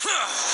Huh.